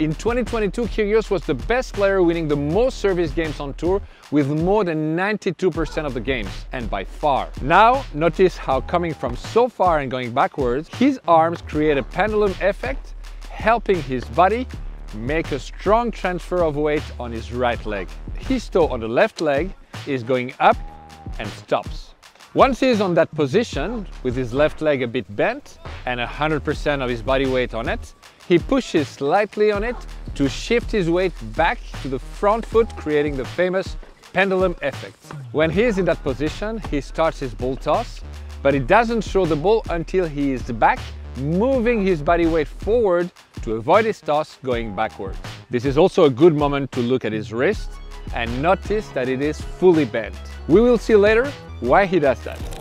In 2022, Kyrgios was the best player winning the most service games on tour with more than 92% of the games, and by far. Now, notice how coming from so far and going backwards, his arms create a pendulum effect, helping his body make a strong transfer of weight on his right leg. His toe on the left leg is going up and stops. Once he is on that position, with his left leg a bit bent and 100% of his body weight on it, he pushes slightly on it to shift his weight back to the front foot, creating the famous pendulum effect. When he is in that position, he starts his ball toss, but he doesn't throw the ball until he is back, moving his body weight forward to avoid his toss going backward. This is also a good moment to look at his wrist and notice that it is fully bent. We will see later why he does that.